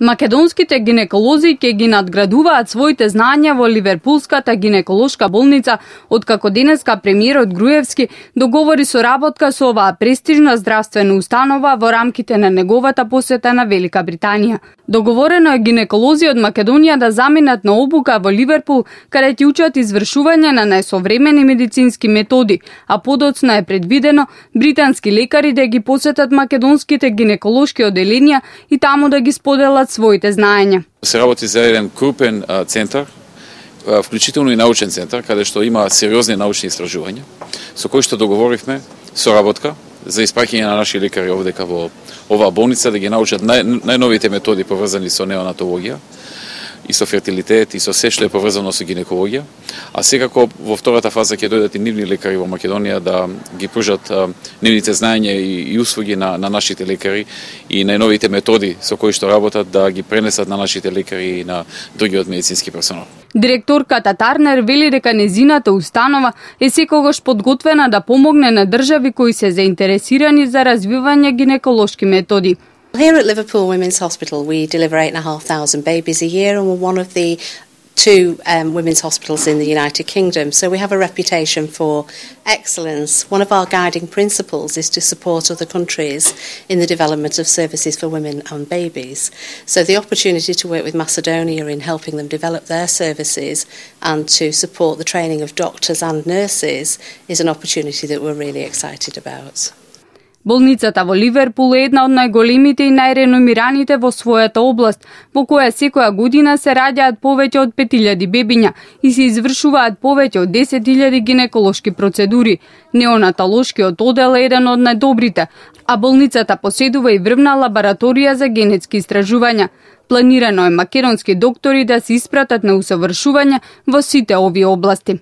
Македонските гинеколози ќе ги надградуваат своите знања во Ливерпулската гинеколошка болница, откако денеска премиерот Груевски договори соработка со оваа престижна здравствена установа во рамките на неговата посета на Велика Британија. Договорено е гинеколози од Македонија да заминат на обука во Ливерпул, каде ќе учат извршување на најсовремени медицински методи, а подоцна е предвидено британски лекари да ги посетат македонските гинеколошки оделенија и таму да ги споделат своите знаења. Се работи за еден крупен центар, вклучително и научен центар, каде што има сериозни научни истражувања, со кои што договоривме соработка за испраќање на наши лекари овдека во оваа болница да ги научат нај, најновите методи поврзани со неонатологија и со фертилитет и со се што е поврзано со гинекологија, а секако во втората фаза ќе дојдат и нивни лекари во Македонија да ги пружат нивните знаења и, и услуги на, на нашите лекари и најновите методи со кои што работат да ги пренесат на нашите лекари и на другиот медицински персонал. Директорката Тарнер вели дека незината установа е секогаш подготвена да помогне на држави кои се заинтересирани за развивање гинеколошки методи. Here at Liverpool Women's Hospital, we deliver 8,500 babies a year, and we're one of the two um, women's hospitals in the United Kingdom. So we have a reputation for excellence. One of our guiding principles is to support other countries in the development of services for women and babies. So the opportunity to work with Macedonia in helping them develop their services and to support the training of doctors and nurses is an opportunity that we're really excited about. Болницата во Ливерпул е една од најголемите и најреномираните во својата област, во која секоја година се раѓаат повеќе од 5000 бебиња и се извршуваат повеќе од 10000 гинеколошки процедури. Неонатолошкиот одел е еден од најдобрите, а болницата поседува и врвна лабораторија за генетски истражувања. Планирано е македонски доктори да се испратат на усавршување во сите овие области.